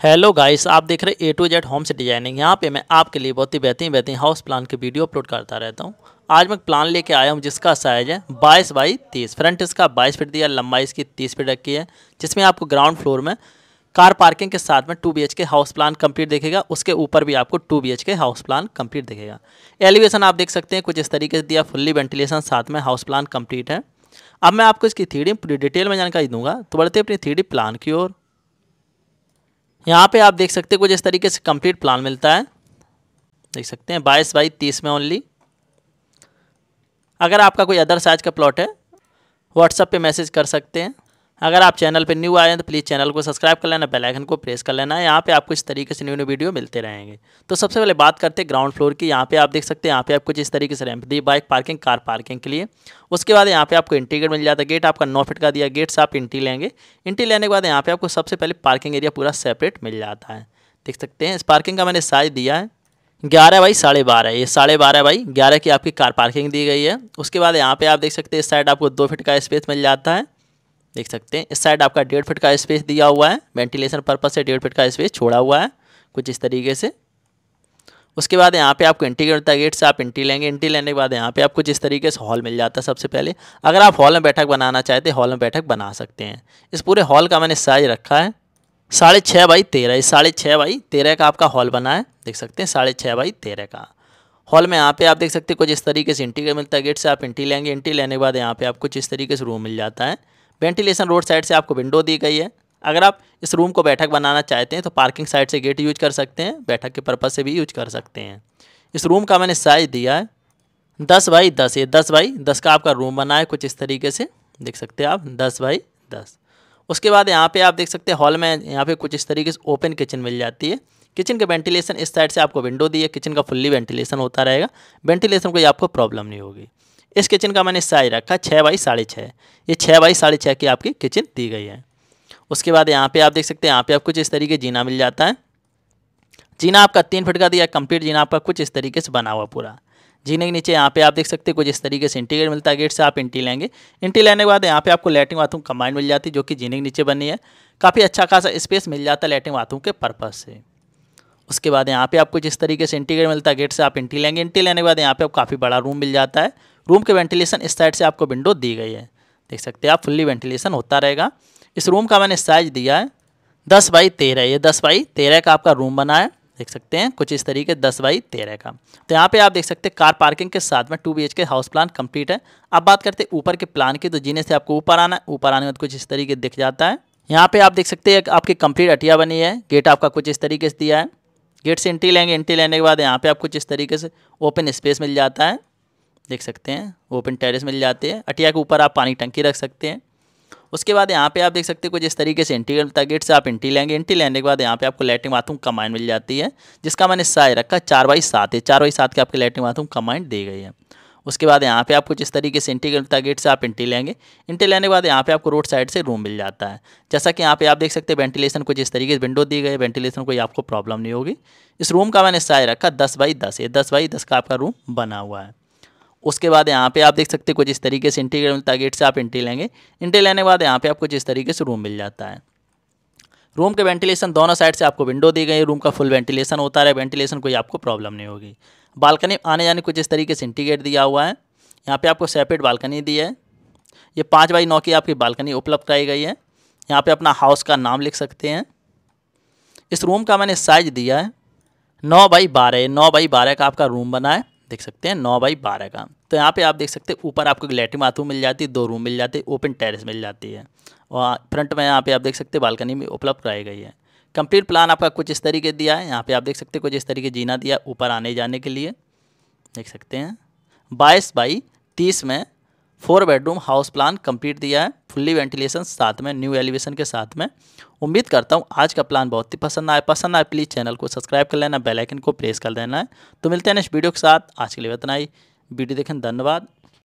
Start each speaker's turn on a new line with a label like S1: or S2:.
S1: Hello guys आप देख रहे ए टू जेड होम से डिज़ाइनिंग यहाँ पे मैं आपके लिए बहुत ही बेहतरीन बेहतरीन हाउस प्लान के वीडियो अपलोड करता रहता हूँ। आज मैं प्लान लेके आया हूँ जिसका साइज़ है बाईस बाई तीस। फ्रंट इसका बाईस फीट दिया, लंबाई इसकी तीस फीट रखी है, जिसमें आपको ग्राउंड फ्लोर में कार पार्किंग के साथ में two B K house plan complete देखेगा। उसके ऊपर भी आपको two B K house plan complete देखेगा। एलिवेशन आप देख सकते हैं, कुछ इस तरीके से दिया फुल्ली वेंटिलेशन साथ में हाउस प्लान कंप्लीट है। अब मैं आपको इसकी थ्री पूरी डिटेल में जानकारी दूँगा। तो बढ़ते अपनी थ्री प्लान की ओर। यहाँ पे आप देख सकते हैं कुछ इस तरीके से कंप्लीट प्लान मिलता है। देख सकते हैं, बाईस बाई तीस में ओनली अगर आपका कोई अदर साइज़ का प्लॉट है व्हाट्सएप पे मैसेज कर सकते हैं। अगर आप चैनल पर न्यू आए हैं तो प्लीज़ चैनल को सब्सक्राइब कर लेना, बेल आइकन को प्रेस कर लेना, यहाँ पे आपको इस तरीके से न्यू न्यू वीडियो मिलते रहेंगे। तो सबसे पहले बात करते हैं ग्राउंड फ्लोर की, यहाँ पे आप देख सकते हैं, यहाँ पे आपको इस तरीके से रैंप दी बाइक पार्किंग कार पार्किंग के लिए। उसके बाद यहाँ पे आपको इंटी गेट मिल जाता है गेट आपका नौ फिट का दिया गेट से आप इंटी लेंगे। इंटी लेने के बाद यहाँ पे आपको सबसे पहले पार्किंग एरिया पूरा सेपरेट मिल जाता है। देख सकते हैं, इस पार्किंग का मैंने साइज़ दिया है, ग्यारह बाई साढ़े बारह, ये साढ़े बारह बाई ग्यारह की आपकी कार पार्किंग दी गई है। उसके बाद यहाँ पे आप देख सकते हैं, इस साइड आपको दो फिट का स्पेस मिल जाता है। देख सकते हैं। इस साइड आपका डेढ़ फिट का स्पेस दिया हुआ है। वेंटिलेशन पर्पज से डेढ़ फिट का स्पेस छोड़ा हुआ है, कुछ इस तरीके से। उसके बाद यहाँ पे आपको एंटी होता है गेट से आप एंटी लेंगे। एंटी लेने के बाद यहाँ पे आपको जिस तरीके से हॉल मिल जाता है सबसे पहले, अगर आप हॉल में बैठक बनाना चाहते हॉल में बैठक बना सकते हैं। इस पूरे हॉल का मैंने साइज़ रखा है। साढ़े छः बाई तेरह, इस साढ़े छः बाई तेरह का आपका हॉल बना है। देख सकते हैं, साढ़े छः बाई तेरह का। हॉल में यहाँ पे आप देख सकते हैं, कुछ इस तरीके से इंटी का मिलता है गेट से आप इंटी लेंगे। इंटी लेने के बाद यहाँ पे आपको कुछ इस तरीके से रूम मिल जाता है। वेंटिलेशन रोड साइड से आपको विंडो दी गई है। अगर आप इस रूम को बैठक बनाना चाहते हैं तो पार्किंग साइड से गेट यूज़ कर सकते हैं, बैठक के पर्पज़ से भी यूज़ कर सकते हैं। इस रूम का मैंने साइज़ दिया है, दस बाई दस। ये दस बाई दस का आपका रूम बना है, कुछ इस तरीके से। देख सकते हैं आप, दस बाई दस। उसके बाद यहाँ पे आप देख सकते हैं, हॉल में यहाँ पे कुछ इस तरीके से ओपन किचन मिल जाती है। किचन के वेंटिलेशन इस साइड से आपको विंडो दी है, किचन का फुल्ली वेंटिलेशन होता रहेगा। वेंटिलेशन कोई आपको प्रॉब्लम नहीं होगी। इस किचन का मैंने साइज़ रखा छः बाई साढ़े छः ये छः बाई साढ़े छः की आपकी किचन दी गई है। उसके बाद यहाँ पे आप देख सकते हैं, यहाँ पे आपको कुछ इस तरीके जीना मिल जाता है। जीना आपका तीन फुट का दिया कंप्लीट जीना आपका कुछ इस तरीके से बना हुआ पूरा। जीने के नीचे यहाँ पे आप देख सकते हैं, कुछ इस तरीके से इंटीग्रेट मिलता है। गेट से आप इंटी लेंगे। इंटी लेने के बाद यहाँ पे आपको लेटिंग बाथरूम कम्बाइंड मिल जाती है, जो कि जीने के नीचे बनी है। काफ़ी अच्छा खासा स्पेस मिल जाता है लेटिंग बाथरूम के पर्पज़ से। उसके बाद यहाँ पे आपको जिस तरीके से इंटीग्रेट मिलता है गेट से आप इंटी लेंगे। इंटी लेने के बाद यहाँ पे आपको काफ़ी बड़ा रूम मिल जाता है। रूम के वेंटिलेशन इस साइड से आपको विंडो दी गई है। देख सकते हैं आप फुल्ली वेंटिलेशन होता रहेगा। इस रूम का मैंने साइज़ दिया है दस बाई तेरह। ये दस बाई तेरह का आपका रूम बना है। देख सकते हैं कुछ इस तरीके दस बाई तेरह का। तो यहाँ पे आप देख सकते हैं कार पार्किंग के साथ में two B K house plan complete है। अब बात करते हैं ऊपर के प्लान की। तो जीने से आपको ऊपर आना है ऊपर आने में कुछ इस तरीके दिख जाता है। यहाँ पे आप देख सकते हैं आपकी कंप्लीट अटिया बनी है। गेट आपका कुछ इस तरीके से दिया है। गेट से एंट्री लेंगे एंट्री लेने के बाद यहाँ पे आपको कुछ इस तरीके से ओपन स्पेस मिल जाता है। देख सकते हैं ओपन टेरेस मिल जाते हैं। अटिया के ऊपर आप पानी टंकी रख सकते हैं। उसके बाद यहाँ पे आप देख सकते हैं, कुछ इस तरीके से मिलता गेट से आप एंटी लेंगे। एंटी लेने के बाद यहाँ पे आपको लेटिंग बाथरूम कमाइन मिल जाती है, जिसका मैंने साइज़ रखा चार बाई सात है। चार बाई सात के आपके लेटिंग बाथरूम कमाइन दी गई है। उसके बाद यहाँ पे आप कुछ इस तरीके से इंटी गेट से आप इंटी लेंगे। इंटी लेने के बाद यहाँ पे आपको रोड साइड से रूम मिल जाता है। जैसा कि यहाँ पे आप देख सकते हैं वेंटिलेशन कुछ इस तरीके से विंडो दी गई वेंटिलेशन कोई आपको प्रॉब्लम नहीं होगी। इस रूम का मैंने साइज़ रखा दस बाई दस है। दस बाई दस का आपका रूम बना हुआ है। उसके बाद यहाँ पे आप देख सकते हैं कुछ इस तरीके से इंटीग्रेट मिलता है गेट से आप इंटी लेंगे। इंटी लेने के बाद यहाँ पे आपको जिस तरीके से रूम मिल जाता है। रूम के वेंटिलेशन दोनों साइड से आपको विंडो दी गई रूम का फुल वेंटिलेशन होता है वेंटिलेशन कोई आपको प्रॉब्लम नहीं होगी। बालकनी आने जाने कुछ इस तरीके से इंटीग्रेट दिया हुआ है। यहाँ पे आपको सेपरेट बालकनी दी है। ये पाँच बाई नौ की आपकी बालकनी उपलब्ध कराई गई है। यहाँ पे अपना हाउस का नाम लिख सकते हैं। इस रूम का मैंने साइज़ दिया है। नौ बाई बारह नौ बाई बारह का आपका रूम बना है। देख सकते हैं, नौ बाई बारह का। तो यहाँ पे आप देख सकते हैं, ऊपर आपको लेटरिन बाथरूम मिल जाती है, दो रूम मिल जाते हैं ओपन टेरेस मिल जाती है। और फ्रंट में यहाँ पे आप देख सकते हैं बालकनी में उपलब्ध कराई गई है। कंप्लीट प्लान आपका कुछ इस तरीके दिया है। यहाँ पे आप देख सकते हैं, कुछ इस तरीके जीना दिया, ऊपर आने जाने के लिए। देख सकते हैं, बाईस बाई तीस में four bedroom house plan complete दिया है, फुल्ली वेंटिलेशन साथ में, न्यू एलिवेशन के साथ में। उम्मीद करता हूँ आज का प्लान बहुत ही पसंद आए पसंद आए प्लीज़ चैनल को सब्सक्राइब कर लेना बेलाइकन को प्रेस कर देना है। तो मिलते हैं नेक्स्ट वीडियो के साथ। आज के लिए इतना ही। वीडियो देखें, धन्यवाद।